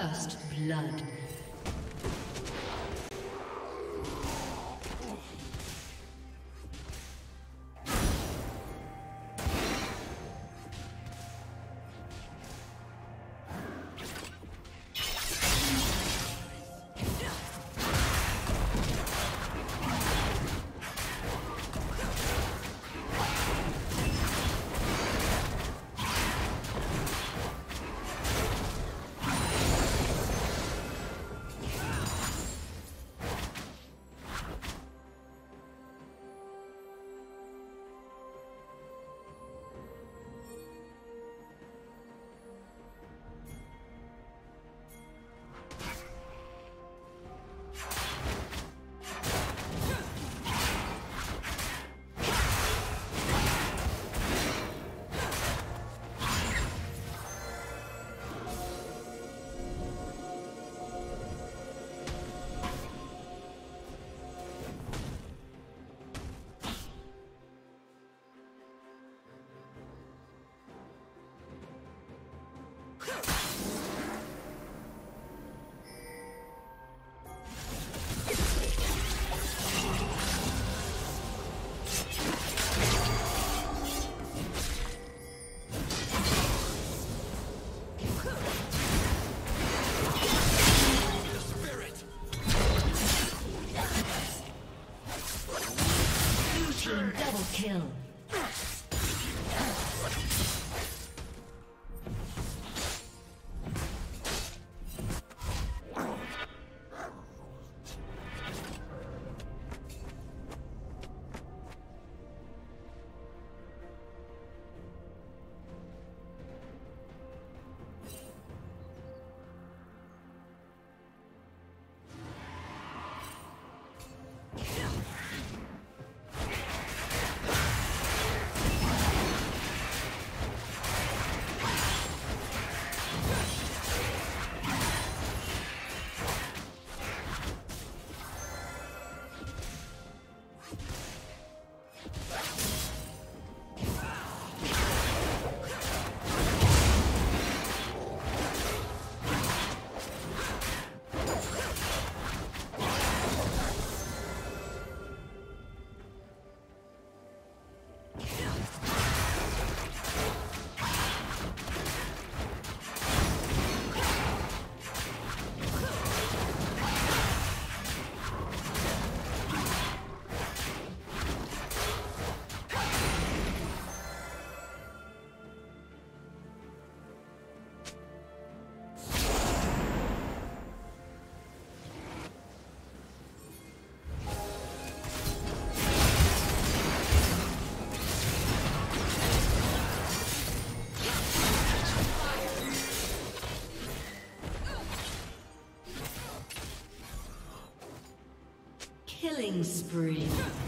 First blood. Killing spree.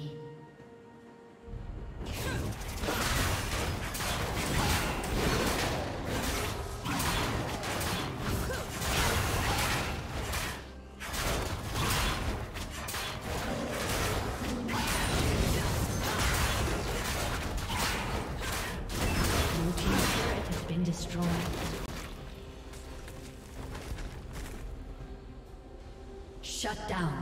Shut down.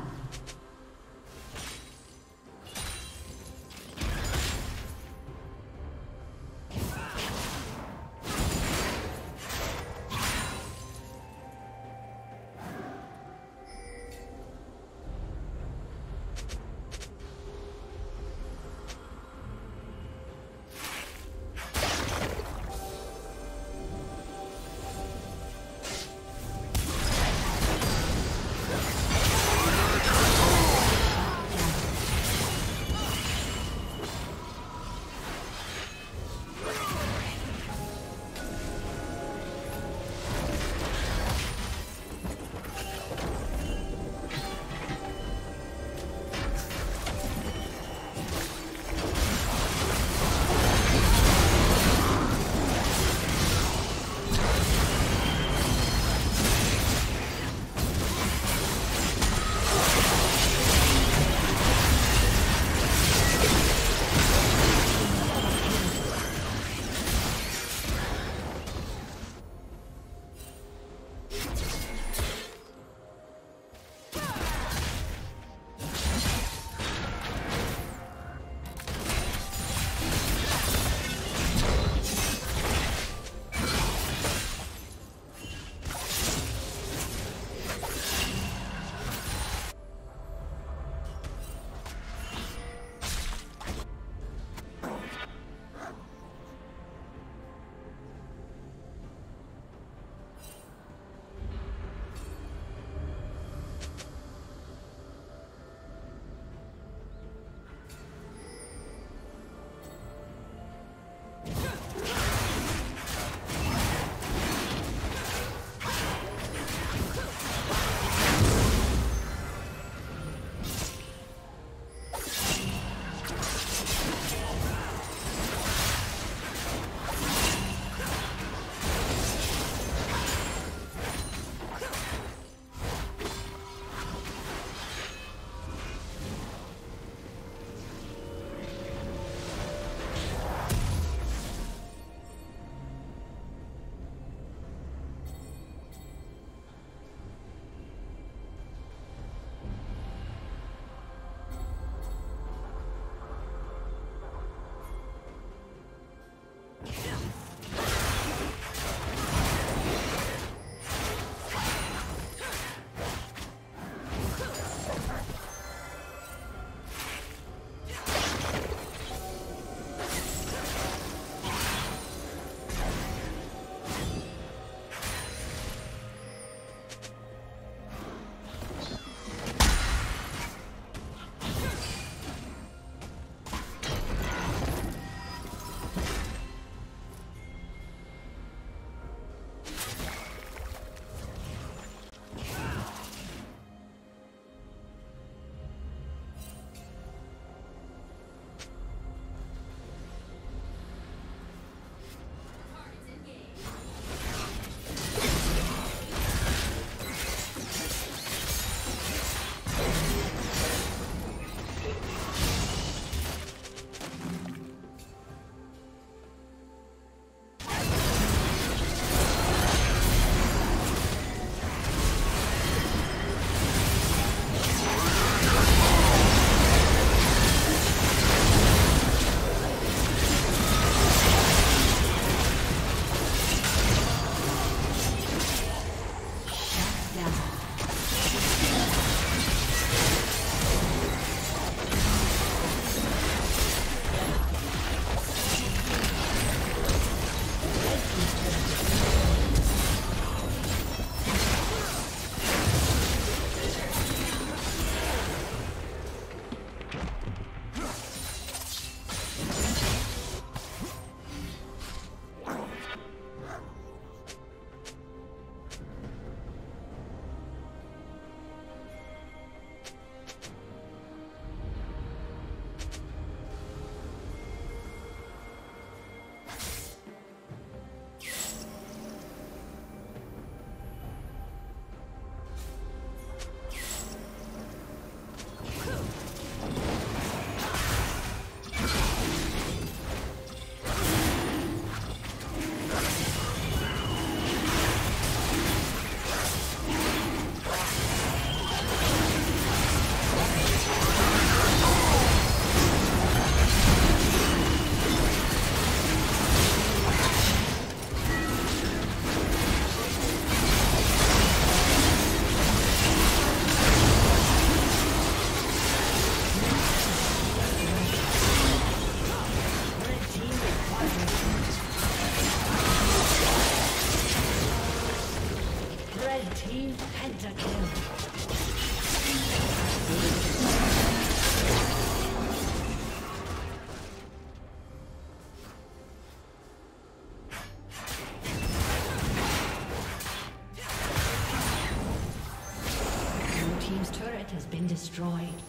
Destroyed.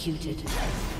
Executed.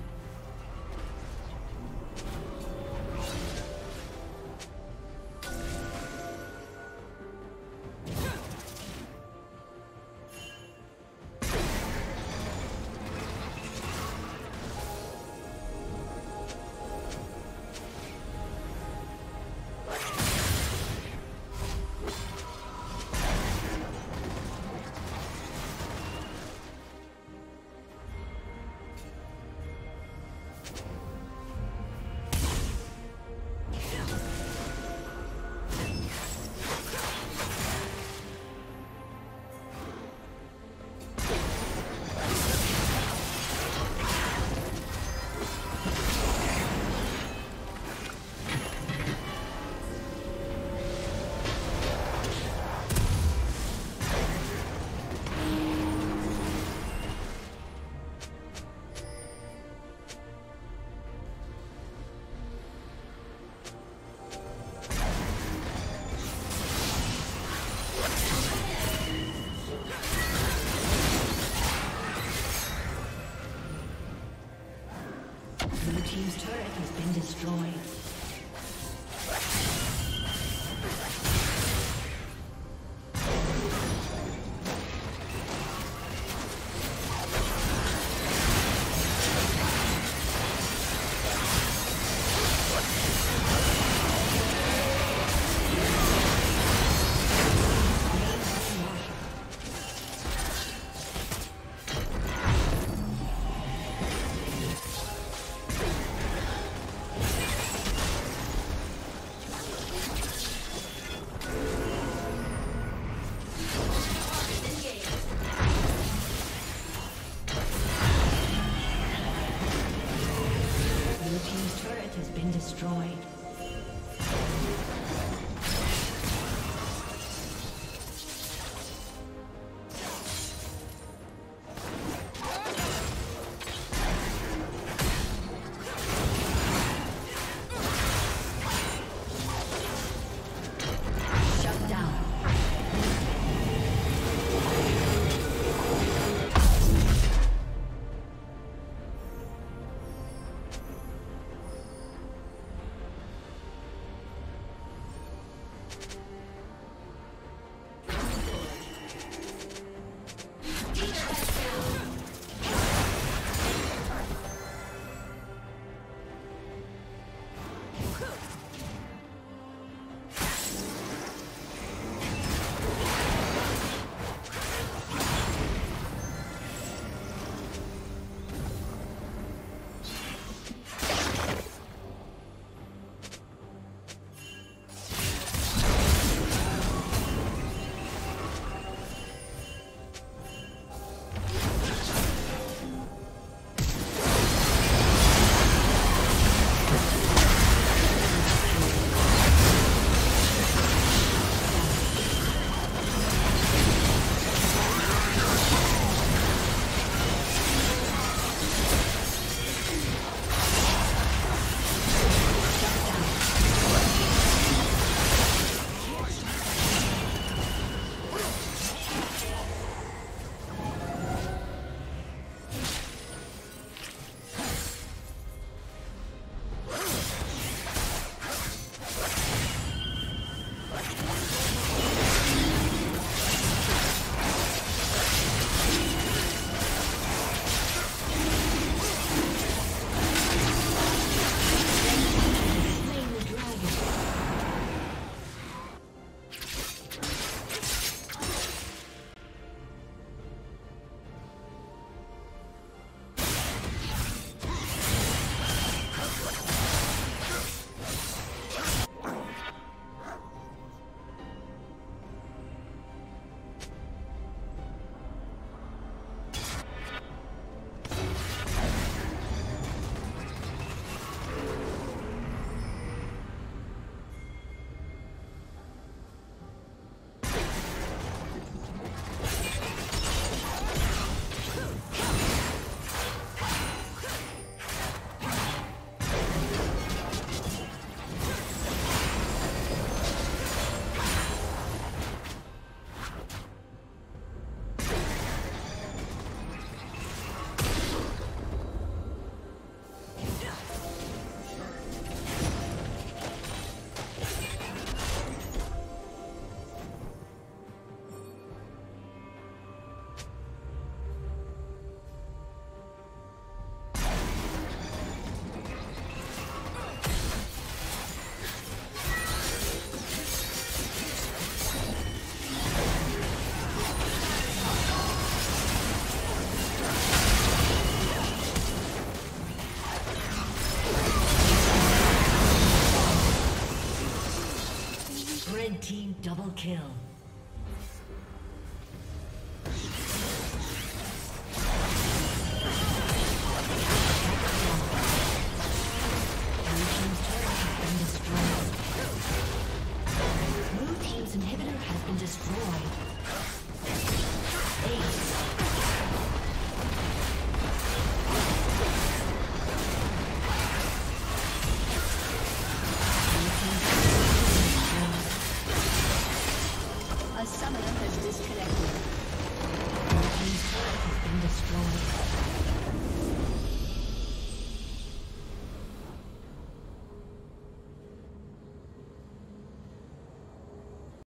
kill.